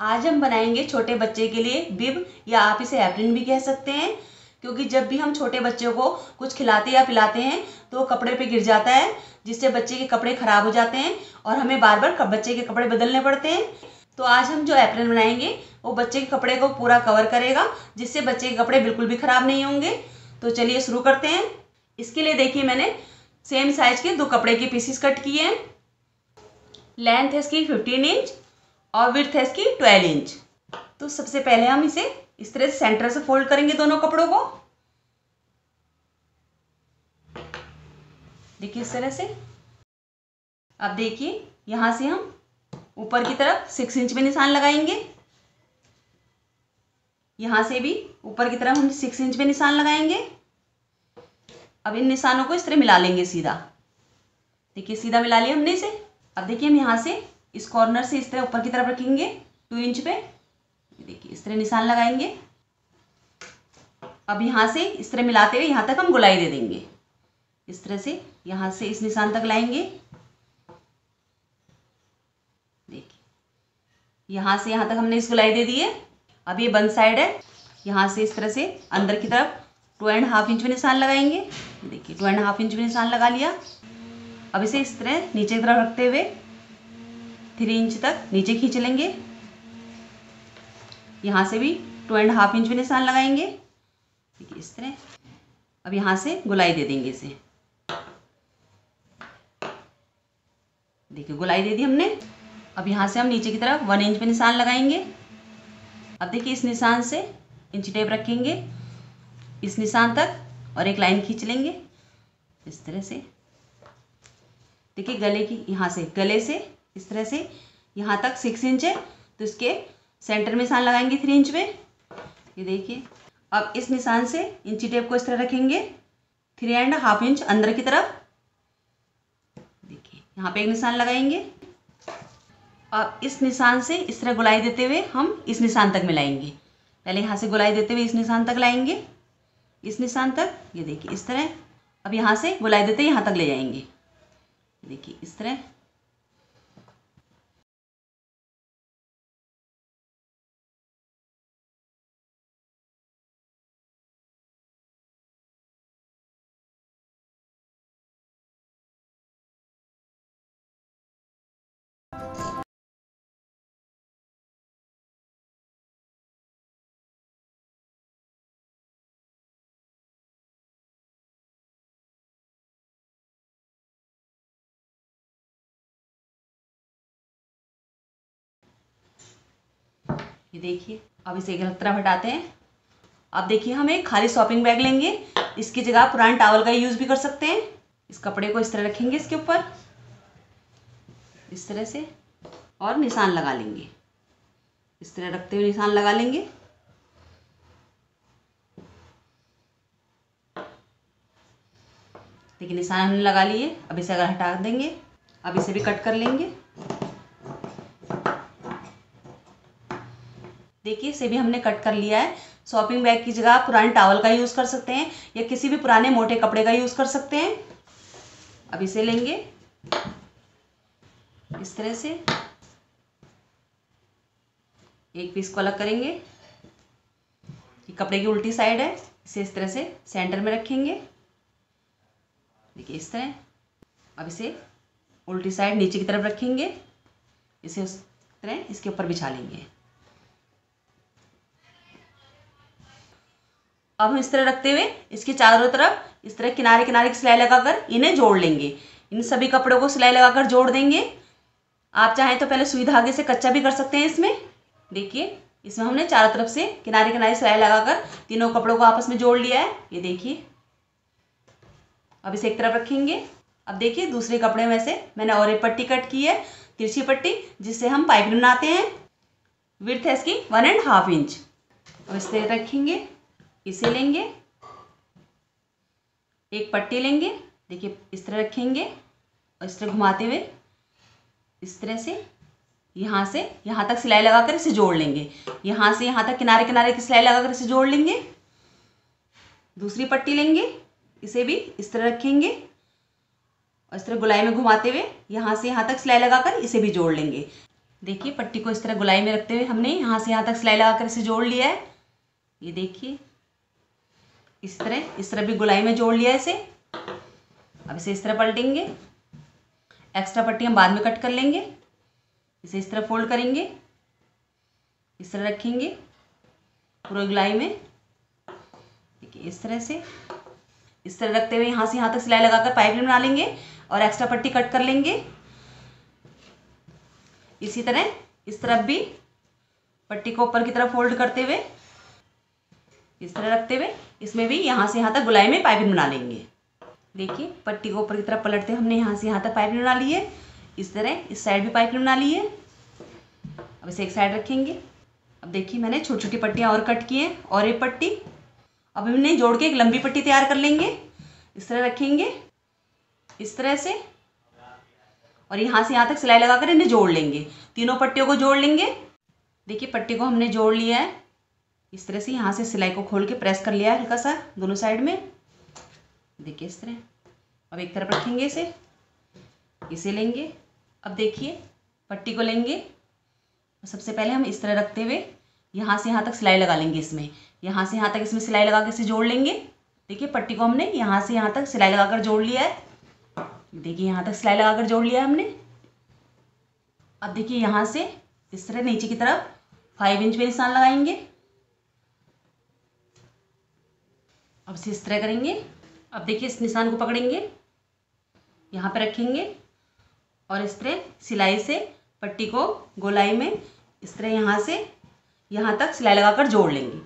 आज हम बनाएँगे छोटे बच्चे के लिए बिब, या आप इसे एप्रिन भी कह सकते हैं, क्योंकि जब भी हम छोटे बच्चों को कुछ खिलाते या पिलाते हैं तो कपड़े पे गिर जाता है, जिससे बच्चे के कपड़े ख़राब हो जाते हैं, और हमें बार बार बच्चे के कपड़े बदलने पड़ते हैं। तो आज हम जो एप्रिन बनाएँगे, वो बच्चे के कपड़े को पूरा कवर करेगा, जिससे बच्चे के कपड़े बिल्कुल भी ख़राब नहीं होंगे। तो चलिए शुरू करते हैं। इसके लिए देखिए मैंने सेम साइज़ के दो कपड़े के पीसीस कट किए हैं। लेंथ है इसकी फिफ्टीन इंच और विर्थ है इसकी ट्वेल्व इंच तो सबसे पहले हम इसे इस तरह से सेंटर से फोल्ड करेंगे दोनों कपड़ों को। देखिए इस तरह से। अब देखिए, यहाँ से हम ऊपर की तरफ़ सिक्स इंच में निशान लगाएँगे। यहाँ से भी ऊपर की तरफ़ हम सिक्स इंच में निशान लगाएँगे। अब इन निशानों को इस तरह मिला लेंगे सीधा। देखिए, सीधा मिला लिया हमने इसे। अब देखिए हम यहाँ से इस कॉर्नर से इस तरह ऊपर की तरफ़ रखेंगे टू इंच पे। देखिए, इस तरह निशान लगाएँगे। अब यहाँ से इस तरह मिलाते हुए यहाँ तक हम गुलाई दे देंगे। इस तरह से यहाँ से इस निशान तक लाएँगे। देखिए, यहाँ से यहाँ तक हमने इस गुलाई दे दी है। अब ये बंद साइड है। यहाँ से इस तरह से अंदर की तरफ़ टू एंड हाफ़ इंच में निशान लगाएँगे। देखिए टू एंड हाफ़ इंच में निशान लगा लिया। अब इसे इस तरह नीचे की तरफ़ रखते हुए थ्री इंच तक नीचे खींच लेंगे। यहाँ से भी टू एंड हाफ़ इंच में निशान लगाएँगे। देखिए इस तरह। अब यहाँ से गुलाई दे देंगे इसे। देखिए गुलाई दे दी हमने। अब यहाँ से हम नीचे की तरफ़ वन इंच में निशान लगाएँगे। अब देखिए इस निशान से इंच टेप रखेंगे। इस निशान तक और एक लाइन खींच लेंगे। इस तरह से। देखिए गले की, यहाँ से गले से इस तरह से यहाँ तक सिक्स इंच है तो इसके सेंटर में निशान लगाएँगे थ्री इंच में ये देखिए, अब इस निशान से इंची टेप को इस तरह रखेंगे थ्री एंड हाफ़ इंच अंदर की तरफ़। देखिए, यहाँ पे एक निशान लगाएँगे। अब इस निशान से इस तरह गुलाई देते हुए हम इस निशान तक मिलाएँगे। पहले यहाँ से गुलाई देते हुए इस निशान तक लाएँगे। इस निशान तक, ये देखिए, इस तरह। अब यहाँ से गुलाई देते यहाँ तक ले जाएँगे। देखिए, इस तरह। ये देखिए, अब इसे एक तरफ़ हटाते हैं। अब देखिए, हम एक खाली शॉपिंग बैग लेंगे। इसकी जगह पुराने टावल का यूज़ भी कर सकते हैं। इस कपड़े को इस तरह रखेंगे इसके ऊपर। इस तरह से और निशान लगा लेंगे। इस तरह रखते हुए निशान लगा लेंगे। देखिए, निशान हमने लगा लिए। अब इसे अगर हटा देंगे, अब इसे भी कट कर लेंगे। देखिए, इसे भी हमने कट कर लिया है। शॉपिंग बैग की जगह पुराने टावल का यूज़ कर सकते हैं, या किसी भी पुराने मोटे कपड़े का यूज़ कर सकते हैं। अब इसे लेंगे। इस तरह से। एक पीस को अलग करेंगे। ये कपड़े की उल्टी साइड है। इसे इस तरह से सेंटर में रखेंगे। देखिए, इस तरह। अब इसे उल्टी साइड नीचे की तरफ़ रखेंगे। इसे उस तरह, इसके ऊपर बिछा लेंगे। अब हम इस तरह रखते हुए इसके चारों तरफ़ इस तरह किनारे किनारे की सिलाई लगाकर इन्हें जोड़ लेंगे। इन सभी कपड़ों को सिलाई लगाकर जोड़ देंगे। आप चाहें तो पहले सुई धागे से कच्चा भी कर सकते हैं इसमें। देखिए, इसमें हमने चारों तरफ़ से किनारे किनारे सिलाई लगाकर तीनों कपड़ों को आपस में जोड़ लिया है। ये देखिए। अब इसे एक तरफ़ रखेंगे। अब देखिए, दूसरे कपड़े में से मैंने और एक पट्टी कट की है, तिरछी पट्टी, जिससे हम पाइप बनाते हैं। विर्थ है इसकी वन एंड हाफ़ इंच अब इस तरह रखेंगे। इसे लेंगे, एक पट्टी लेंगे, देखिए इस तरह रखेंगे, और इस तरह घुमाते हुए इस तरह से यहाँ से, यहाँ तक सिलाई लगाकर इसे जोड़ लेंगे। यहाँ से यहाँ तक किनारे किनारे की सिलाई लगाकर इसे जोड़ लेंगे। दूसरी पट्टी लेंगे, इसे भी इस तरह रखेंगे, और इस तरह गुलाई में घुमाते हुए यहाँ से यहाँ तक सिलाई लगाकर इसे भी जोड़ लेंगे। देखिए, पट्टी को इस तरह गुलाई में रखते हुए हमने यहाँ से यहाँ तक सिलाई लगा कर इसे जोड़ लिया है। ये देखिए इस तरह इस तरह भी गुलाई में जोड़ लिया इसे। अब इसे इस तरह पलटेंगे। एक्स्ट्रा पट्टी हम बाद में कट कर लेंगे। इसे इस तरह फोल्ड करेंगे। इस तरह रखेंगे पूरे गुलाई में। देखिए, इस तरह से। इस तरह रखते हुए यहाँ से यहाँ तक सिलाई लगाकर पाइपिंग बना लेंगे और एक्स्ट्रा पट्टी कट कर लेंगे। इसी तरह, इस तरफ़ भी पट्टी को ऊपर की तरफ़ फोल्ड करते हुए, इस तरह रखते हुए। इसमें भी यहाँ से यहाँ तक गुलाई में पाइपिंग बना लेंगे। देखिए, पट्टी को ऊपर की तरफ़ पलटते हमने यहाँ से यहाँ तक पाइपिंग बना ली है। इस तरह इस साइड भी पाइपिंग बना ली है। अब इसे एक साइड रखेंगे। अब देखिए, मैंने छोटी छोटी पट्टियाँ और कट की हैं, और एक पट्टी। अब हमने जोड़ के एक लंबी पट्टी तैयार कर लेंगे। इस तरह रखेंगे। इस तरह से। और यहाँ से यहाँ तक सिलाई लगाकर इन्हें जोड़ लेंगे। तीनों पट्टियों को जोड़ लेंगे। देखिए, पट्टी को हमने जोड़ लिया है। इस तरह से यहाँ से सिलाई को खोल के प्रेस कर लिया है हल्का सा, दोनों साइड में। देखिए इस तरह। अब एक तरफ़ रखेंगे इसे। इसे लेंगे। अब देखिए, पट्टी को लेंगे। सबसे पहले हम इस तरह रखते हुए यहाँ से यहाँ तक सिलाई लगा लेंगे इसमें। यहाँ से यहाँ तक इसमें सिलाई लगा के इसे जोड़ लेंगे। देखिए, पट्टी को हमने यहाँ से यहाँ तक सिलाई लगाकर जोड़ लिया है। देखिए, यहाँ तक सिलाई लगाकर जोड़ लिया हमने। अब देखिए, यहाँ से इस तरह नीचे की तरफ़ फाइव इंच पे निशान लगाएँगे। अब इसे इस तरह करेंगे। अब देखिए इस निशान को पकड़ेंगे। यहाँ पे रखेंगे और इस तरह सिलाई से पट्टी को गोलाई में इस तरह यहाँ से, यहाँ तक सिलाई लगाकर जोड़ लेंगे।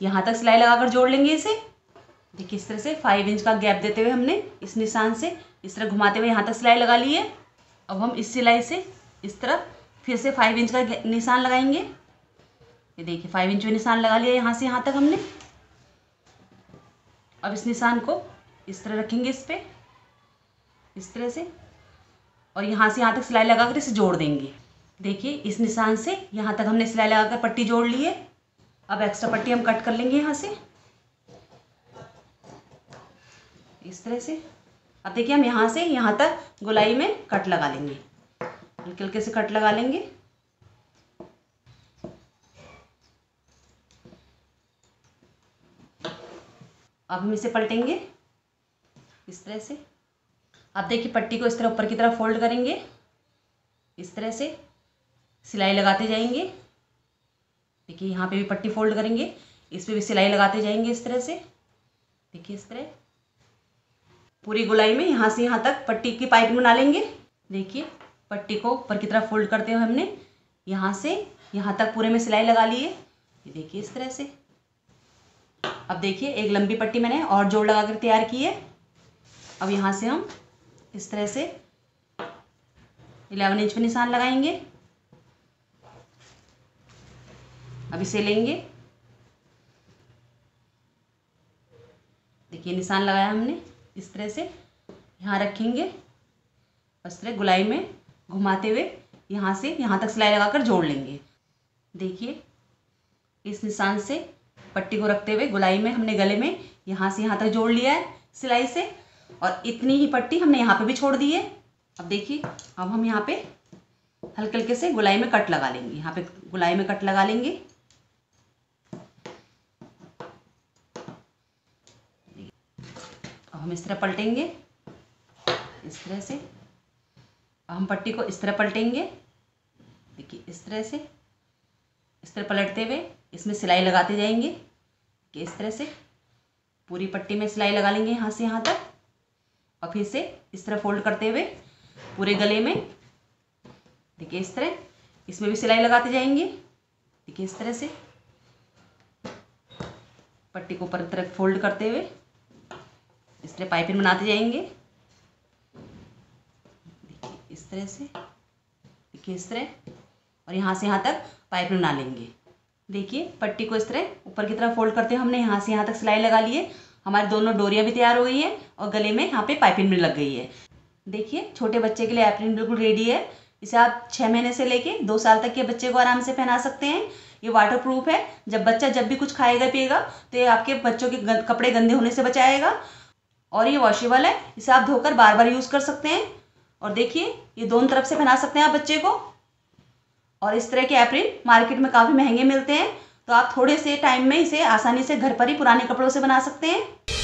यहाँ तक सिलाई लगाकर जोड़ लेंगे इसे। देखिए इस तरह से फाइव इंच का गैप देते हुए हमने इस निशान से इस तरह घुमाते हुए यहाँ तक सिलाई लगा ली है। अब हम इस सिलाई से इस तरफ़ फिर से फाइव इंच का निशान लगाएँगे। ये देखिए फाइव इंच में निशान लगा लिया यहाँ से यहाँ तक हमने। अब इस निशान को इस तरह रखेंगे इस पर इस तरह से, और यहाँ से यहाँ तक सिलाई लगाकर इसे जोड़ देंगे। देखिए, इस निशान से यहाँ तक हमने सिलाई लगाकर पट्टी जोड़ ली है। अब एक्स्ट्रा पट्टी हम कट कर लेंगे यहाँ से। इस तरह से। अब देखिए, हम यहाँ से यहाँ तक गुलाई में कट लगा लेंगे। हल्के हल्के से कट लगा लेंगे। अब हम इसे पलटेंगे। इस तरह से। आप देखिए पट्टी को इस तरह ऊपर की तरफ़ फोल्ड करेंगे। इस तरह से सिलाई लगाते जाएँगे। देखिए यहाँ पे भी पट्टी फोल्ड करेंगे। इस पर भी सिलाई लगाते जाएँगे इस तरह से। देखिए इस तरह। पूरी गुलाई में यहाँ से यहाँ तक पट्टी की पाइप बना लेंगे देखिए, पट्टी को ऊपर की तरफ़ फोल्ड करते हुए हमने यहाँ से यहाँ तक पूरे में सिलाई लगा ली है। देखिए इस तरह से। अब देखिए, एक लंबी पट्टी मैंने और जोड़ लगा कर तैयार की है। अब यहाँ से हम इस तरह से इलेवन इंच पे निशान लगाएँगे। अब इसे लेंगे। देखिए, निशान लगाया हमने। इस तरह से यहाँ रखेंगे। इस तरह गुलाई में घुमाते हुए यहाँ से यहाँ तक सिलाई लगाकर जोड़ लेंगे। देखिए, इस निशान से पट्टी को रखते हुए गुलाई में हमने गले में यहाँ से यहाँ तक जोड़ लिया है सिलाई से और इतनी ही पट्टी हमने यहाँ पे भी छोड़ दी है। अब देखिए, अब हम यहाँ पे हल्के हल्के से गुलाई में कट लगा लेंगे। यहाँ पे गुलाई में कट लगा लेंगे। अब हम इस तरह पलटेंगे। इस तरह से। अब हम पट्टी को इस तरह पलटेंगे। देखिए, इस तरह से, इस तरह पलटते हुए इसमें सिलाई लगाते जाएँगे, कि इस तरह से पूरी पट्टी में सिलाई लगा लेंगे यहाँ से यहाँ तक, और फिर से इस तरह फोल्ड करते हुए पूरे गले में, देखिए इस तरह, इसमें भी सिलाई लगाते जाएँगे, देखिए इस तरह से, पट्टी को ऊपर तरफ़ फोल्ड करते हुए इस तरह पाइपिंग बनाते जाएँगे, देखिए इस तरह से, देखिए इस तरह, और यहाँ से यहाँ तक पाइपिंग बना लेंगे। देखिए पट्टी को इस तरह ऊपर की तरफ़ फोल्ड करते हुए हमने यहाँ से यहाँ तक सिलाई लगा ली है। हमारी दोनों डोरियाँ भी तैयार हो गई हैं और गले में यहाँ पे पाइपिंग भी लग गई है। देखिए छोटे बच्चे के लिए एप्रिन बिल्कुल रेडी है। इसे आप छः महीने से लेके दो साल तक के बच्चे को आराम से पहना सकते हैं। ये वाटर प्रूफ है। जब बच्चा जब भी कुछ खाएगा पिएगा तो ये आपके बच्चों के गंद, कपड़े गंदे होने से बचाएगा। और ये वॉशेबल है। इसे आप धोकर बार बार यूज़ कर सकते हैं। और देखिए ये दोनों तरफ़ से पहना सकते हैं आप बच्चे को। और इस तरह के एप्रिल मार्केट में काफ़ी महँगे मिलते हैं तो आप थोड़े से टाइम में इसे आसानी से घर पर ही पुराने कपड़ों से बना सकते हैं।